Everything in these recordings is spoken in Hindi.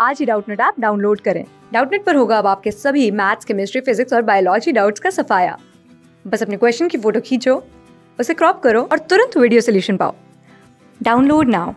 आज ही डाउटनेट ऐप डाउनलोड करें। डाउटनेट पर होगा अब आपके सभी मैथ्स, केमिस्ट्री, फिजिक्स और बायोलॉजी डाउट्स का सफाया। बस अपने क्वेश्चन की फ़ोटो खींचो, उसे क्रॉप करो और तुरंत वीडियो सोल्यूशन पाओ। Download now.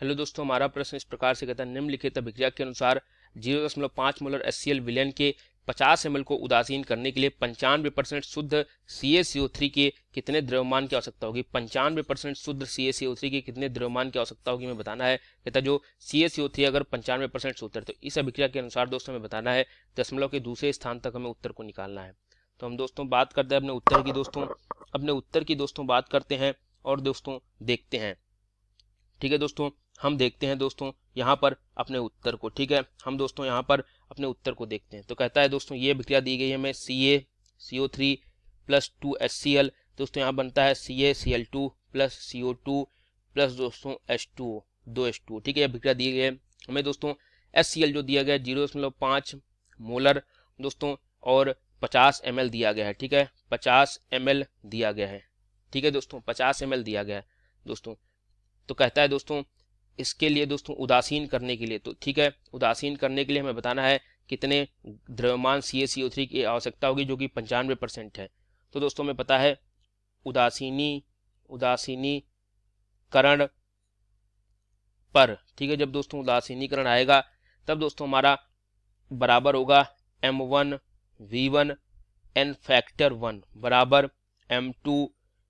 हेलो दोस्तों, हमारा प्रश्न इस प्रकार से कहता है, निम्नलिखित अभिक्रिया के अनुसार ज़ीरो दशमलव पाँच मोलर एस विलयन के 50 एम को उदासीन करने के लिए पंचानवे परसेंट शुद्ध सी थ्री के कितने द्रव्यमान की आवश्यकता होगी? पंचानवे परसेंट शुद्ध सी थ्री के कितने द्रव्यमान की आवश्यकता होगी? हमें बताना है। कहता जो सी थ्री अगर पंचानवे परसेंट सूत्र तो इस अभिक्रिया के अनुसार दोस्तों हमें बताना है, दशमलव के दूसरे स्थान तक हमें उत्तर को निकालना है। तो हम दोस्तों बात करते हैं अपने उत्तर की दोस्तों। अपने उत्तर की दोस्तों बात करते हैं और दोस्तों देखते हैं। ठीक है दोस्तों? हम देखते हैं दोस्तों यहाँ पर अपने उत्तर को। ठीक है? हम दोस्तों यहाँ पर अपने उत्तर को देखते हैं। तो कहता है, दोस्तों, ये विक्रिया दी गई है हमें C A C O three plus two H C L दोस्तों, यहाँ बनता है C A C L two plus C O two plus दोस्तों एच टू ओ दो एच टू ठीक है यह विक्रिया दी गई है। हमें, दोस्तों एस सी एल जो दिया गया है ज़ीरो दशमलव पाँच मोलर, दोस्तों, और पचास एम एल दिया गया है, ठीक है, पचास एम एल दिया गया है, ठीक है, दोस्तों, पचास एम एल दिया गया है, दोस्तों। तो कहता है, दोस्तों इसके लिए दोस्तों उदासीन करने के लिए। तो ठीक है, उदासीन करने के लिए हमें बताना है कितने द्रव्यमान सी एस थ्री की आवश्यकता होगी जो कि पंचानवे परसेंट है। तो दोस्तों हमें पता है, उदासीनी उदासीनी करण पर, ठीक है, जब दोस्तों उदासीनीकरण आएगा, तब दोस्तों हमारा बराबर होगा M one V one N factor one बराबर M two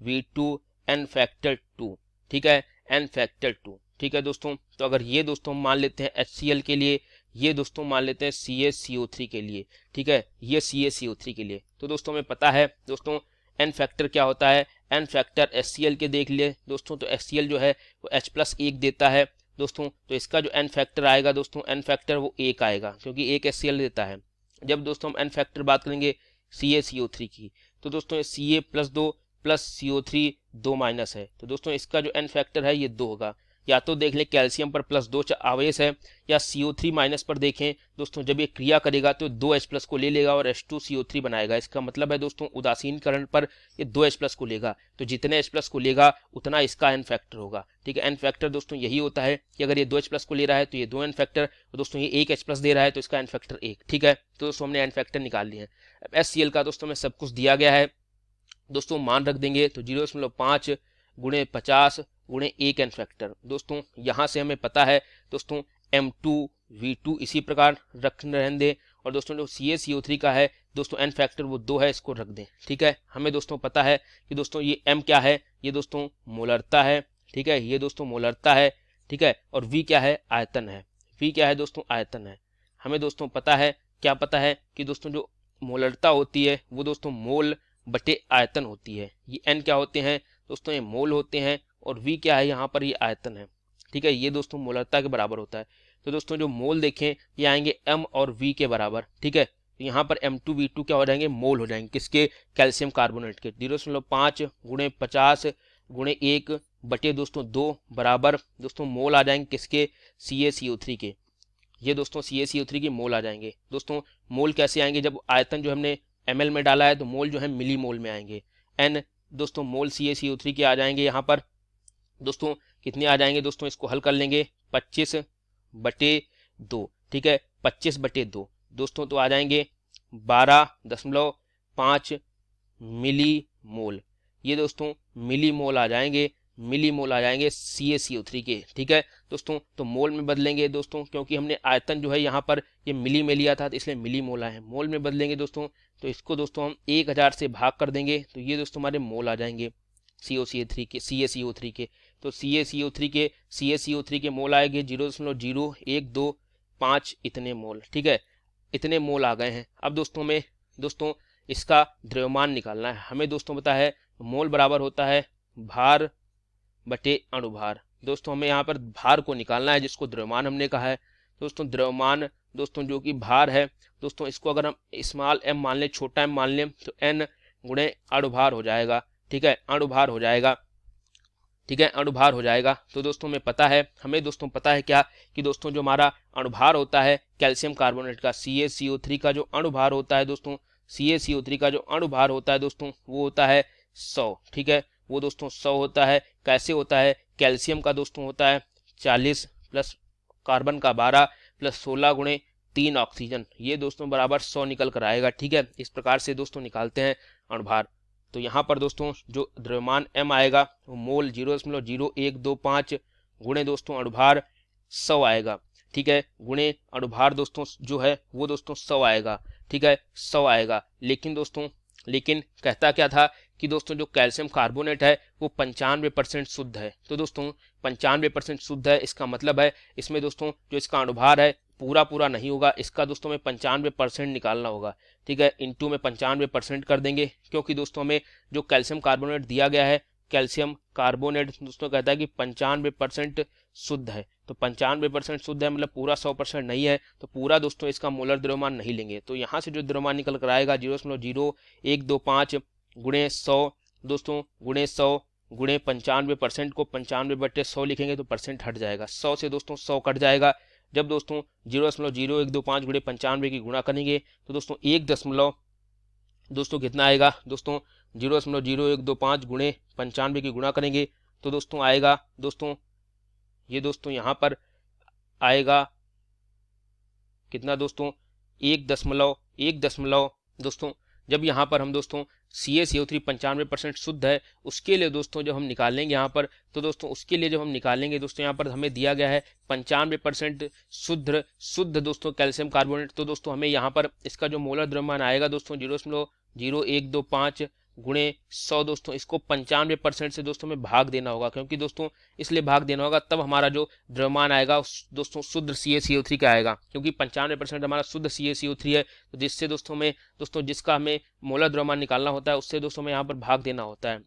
V two N factor two ठीक है एन फैक्टर टू ठीक है दोस्तों? तो अगर ये दोस्तों मान लेते हैं एच के लिए, ये दोस्तों मान लेते हैं C S C O three के लिए, ठीक है? ये C S C O three के लिए। तो दोस्तों हमें पता है, दोस्तों एन फैक्टर क्या होता है? एन फैक्टर एस के देख लिए। दोस्तों तो एस जो है, वो एच प्लस एक देता है। दोस्तों तो इसका जो एन फैक्टर आएगा, दोस्तों एन फैक्टर वो एक आएगा, क्योंकि एक एस देता है। जब दोस्तों हम एन फैक्टर बात करेंगे सी ए सी ओ थ्री की तो दोस्तों सी ए प्लस दो प्लस सी ओ थ्री दो माइनस है। तो दोस्तों, इसका जो एन फैक्टर है, ये दो होगा। या तो देख लें कैल्शियम पर प्लस दो आवेश है, या सी थ्री माइनस पर देखें, दोस्तों, जब ये क्रिया करेगा तो दो एच प्लस को ले लेगा और H two C O three बनाएगा। इसका मतलब है, दोस्तों उदासीन करण पर ये दो एच प्लस को लेगा। तो जितने एच प्लस को लेगा, उतना इसका एन फैक्टर होगा। ठीक है एन फैक्टर दोस्तों, यही होता है कि अगर ये दो एच प्लस को ले रहा है तो ये दो एन फैक्टर दोस्तों, ये एक एच प्लस दे रहा है तो इसका एन फैक्टर एक। ठीक है तो दोस्तों, हमने एन फैक्टर निकाल लिया है। एस सी एल का, दोस्तों, में सब कुछ दिया गया है। दोस्तों, मान रख देंगे तो ज़ीरो दशमलव पाँच गुणे पचास गुणे एक एन फैक्टर दोस्तों, यहाँ से हमें पता है, दोस्तों एम टू वी टू इसी प्रकार रख रहने दें। और दोस्तों, जो सी ए सी ओ थ्री का है, दोस्तों एन फैक्टर वो दो है, इसको रख दें, ठीक है? हमें दोस्तों पता है कि दोस्तों, ये एम क्या है? ये दोस्तों, मोलरता है, ठीक है? ये दोस्तों, मोलरता है, ठीक है? और वी क्या है? आयतन है। वी क्या है, दोस्तों? आयतन है। हमें दोस्तों पता है, क्या पता है कि दोस्तों, जो मोलरता होती है, वो दोस्तों, मोल बटे आयतन होती है। ये एन क्या होते हैं? दोस्तों, ये मोल होते हैं और वी क्या है? यहाँ पर ये आयतन है। ठीक है? ये दोस्तों मोलरता के बराबर होता है। तो दोस्तों जो मोल देखें, ये आएँगे एम और वी के बराबर। ठीक है? तो यहाँ पर एम टू वी टू क्या हो जाएँगे? मोल हो जाएँगे। किसके? कैल्शियम कार्बोनेट के। ज़ीरो दशमलव पाँच गुणे पचास गुणे एक बटे दोस्तों दो बराबर। दोस्तों मोल आ जाएँगे किसके? सी ए सी ओ थ्री के। ये दोस्तों C A C O three के मोल आ जाएँगे। दोस्तों मोल कैसे आएँगे? जब आयतन जो हमने एम एल में डाला है तो मोल जो है मिली मोल में आएँगे। एन दोस्तों मोल सी ए सी ओ थ्री के आ जाएँगे यहाँ पर। दोस्तों, कितने आ जाएँगे दोस्तों? इसको हल कर लेंगे पच्चीस बटे दो, ठीक है? पच्चीस बटे दो। दोस्तों तो आ जाएँगे बारह दशमलव पाँच मिली मोल ये दोस्तों मिली मोल आ जाएँगे मिली मोल आ जाएँगे सी ए सी ओ थ्री के, ठीक है? दोस्तों तो मोल में बदलेंगे दोस्तों, क्योंकि हमने आयतन जो है यहाँ पर ये मिली में लिया था तो इसलिए मिली मोल आए मोल में बदलेंगे दोस्तों तो इसको दोस्तों हम एक हज़ार से भाग कर देंगे तो ये दोस्तों हमारे मोल आ जाएँगे। सी ओ सी ए थ्री के सी ए सी ओ थ्री के। तो सी ए सी ओ थ्री के सी ए सी ओ थ्री के मोल आएँगे ज़ीरो दशमलव ज़ीरो एक दो पाँच इतने मोल, ठीक है? इतने मोल आ गए हैं। अब दोस्तों में, दोस्तों, इसका द्रव्यमान निकालना है। हमें दोस्तों पता है, मोल बराबर होता है भार बटे अणुभार। दोस्तों, हमें यहाँ पर भार को निकालना है, जिसको द्रव्यमान हमने कहा है। दोस्तों, द्रव्यमान, दोस्तों, जो कि भार है, दोस्तों, इसको अगर हम स्मॉल एम मान लें, छोटा एम मान लें तो एन गुणे अणुभार हो जाएगा। ठीक है अणुभार हो जाएगा। ठीक है अणुभार हो जाएगा। तो दोस्तों में पता है, हमें दोस्तों पता है क्या कि दोस्तों जो हमारा अणुभार होता है, कैल्शियम कार्बोनेट का सी ए सी ओ थ्री का जो अणुभार होता है दोस्तों C A C O three का जो अणुभार होता है दोस्तों, वो होता है सौ। ठीक है, वो दोस्तों सौ होता है। कैसे होता है? कैल्शियम का दोस्तों होता है चालीस प्लस कार्बन का बारह प्लस सोलह गुणे तीन ऑक्सीजन। ये दोस्तों बराबर सौ निकल कर आएगा। ठीक है, इस प्रकार से दोस्तों निकालते हैं अणुभार तो यहाँ पर दोस्तों, जो द्रव्यमान एम आएगा, वो मोल ज़ीरो दशमलव ज़ीरो एक दो पाँच गुणे दोस्तों अणुभार सौ आएगा। ठीक है? गुणे अणुभार दोस्तों जो है, वो दोस्तों सौ आएगा। ठीक है? सौ आएगा। लेकिन दोस्तों, लेकिन कहता क्या था कि दोस्तों, जो कैल्शियम कार्बोनेट है, वो पंचानवे परसेंट शुद्ध है। तो दोस्तों, पंचानवे परसेंट शुद्ध है, इसका मतलब है, इसमें दोस्तों, जो इसका अणुभार है पूरा पूरा नहीं होगा। इसका दोस्तों में पंचानवे परसेंट निकालना होगा। ठीक है? इंटू में पंचानवे परसेंट कर देंगे, क्योंकि दोस्तों हमें जो कैल्शियम कार्बोनेट दिया गया है, कैल्शियम कार्बोनेट दोस्तों कहता है कि पंचानवे परसेंट शुद्ध है। तो पंचानवे परसेंट शुद्ध है मतलब पूरा सौ परसेंट नहीं है तो पूरा दोस्तों इसका मोलर द्रव्यमान नहीं लेंगे। तो यहाँ से जो द्रव्यमान निकल कर आएगा, ज़ीरो दशमलव ज़ीरो एक दो पाँच गुणे सौ, दोस्तों गुणे सौ गुणे पंचानवे परसेंट को पंचानवे बट्टे सौ लिखेंगे तो परसेंट हट जाएगा। सौ से दोस्तों सौ कट जाएगा। जब दोस्तों ज़ीरो दशमलव ज़ीरो एक दो पाँच गुणे पंचानवे की गुणा करेंगे तो दोस्तों एक दशमलव, दोस्तों कितना आएगा? दोस्तों ज़ीरो दशमलव ज़ीरो एक दो पाँच गुणे पंचानवे की गुणा करेंगे तो दोस्तों आएगा, दोस्तों ये दोस्तों यहाँ पर आएगा, कितना दोस्तों? एक दशमलव एक दशमलव, दोस्तों जब यहाँ पर हम दोस्तों C A C O three पंचानवे परसेंट शुद्ध है, उसके लिए दोस्तों जब हम निकालेंगे यहाँ पर तो दोस्तों उसके लिए जब हम निकालेंगे दोस्तों यहाँ पर हमें दिया गया है पंचानवे परसेंट शुद्ध शुद्ध दोस्तों कैल्शियम कार्बोनेट तो दोस्तों हमें यहाँ पर इसका जो मोलर द्रव्यमान आएगा दोस्तों ज़ीरो ज़ीरो एक दो पाँच गुणे सौ दोस्तों, इसको पंचानवे परसेंट से दोस्तों में भाग देना होगा, क्योंकि दोस्तों, इसलिए भाग देना होगा, तब हमारा जो द्रव्यमान आएगा दोस्तों, शुद्ध सी ए सी ओ थ्री का आएगा, क्योंकि पंचानवे परसेंट हमारा शुद्ध सी ए सी ओ थ्री है तो जिससे दोस्तों में, दोस्तों, जिसका हमें मोला द्रव्यमान निकालना होता है, उससे दोस्तों में यहाँ पर भाग देना होता है।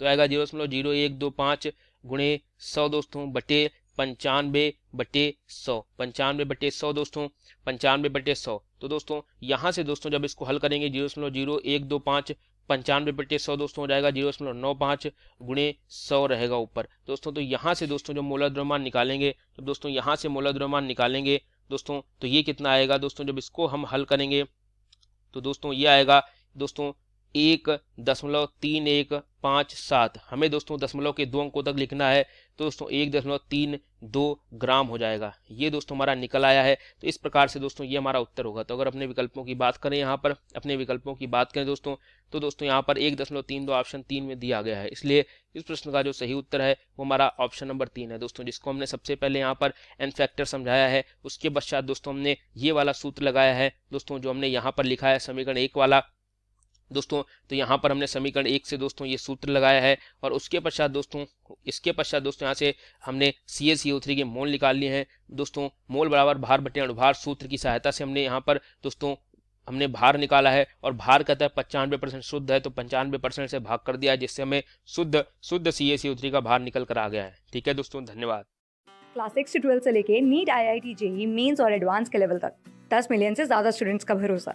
तो आएगा ज़ीरो दशमलव ज़ीरो एक दो पाँच गुणे सौ दोस्तों, बटे पंचानवे बटे सौ, पंचानवे बटे सौ दोस्तों, पंचानवे बटे सौ। तो दोस्तों, यहाँ से दोस्तों जब इसको हल करेंगे, ज़ीरो दशमलव ज़ीरो एक दो पाँच पंचानवे बटे सौ दोस्तों हो जाएगा, ज़ीरो दशमलव नौ पाँच गुणे सौ रहेगा ऊपर। दोस्तों तो यहाँ से दोस्तों जो मोला द्रव्यमान निकालेंगे तो दोस्तों यहाँ से मोला द्रव्यमान निकालेंगे, दोस्तों तो ये कितना आएगा? दोस्तों, जब इसको हम हल करेंगे तो दोस्तों ये आएगा, दोस्तों एक दशमलव तीन एक पाँच सात। हमें दोस्तों दशमलव के दो अंकों तक लिखना है तो दोस्तों एक दशमलव तीन दो ग्राम हो जाएगा। ये दोस्तों हमारा निकल आया है तो इस प्रकार से दोस्तों ये हमारा उत्तर होगा। तो अगर अपने विकल्पों की बात करें यहाँ पर, अपने विकल्पों की बात करें दोस्तों तो दोस्तों यहाँ पर एक दशमलव तीन दो ऑप्शन तीन में दिया गया है। इसलिए इस प्रश्न का जो सही उत्तर है, वो हमारा ऑप्शन नंबर तीन है। दोस्तों जिसको हमने सबसे पहले यहाँ पर एन फैक्टर समझाया है, उसके पश्चात दोस्तों हमने ये वाला सूत्र लगाया है, दोस्तों जो हमने यहाँ पर लिखा है समीकरण एक वाला दोस्तों तो यहाँ पर हमने समीकरण एक से दोस्तों ये सूत्र लगाया है और उसके पश्चात दोस्तों, इसके पश्चात दोस्तों यहाँ से हमने सी एस के मोल निकाल लिए हैं। दोस्तों, मोल बराबर भार बटे अणुभार सूत्र की सहायता से हमने यहाँ पर दोस्तों, हमने भार निकाला है और भार कहता है पचानवे परसेंट शुद्ध है तो पंचानवे परसेंट से भाग कर दिया है, जिससे हमें शुद्ध शुद्ध सी एस सी का भार निकल कर आ गया है। ठीक है दोस्तों, धन्यवाद। क्लास सिक्स से ट्वेल्थ से लेके NEET I I T JEE mains और एडवांस के लेवल तक। दस मिलियन से ज़्यादा स्टूडेंट्स का भरोसा।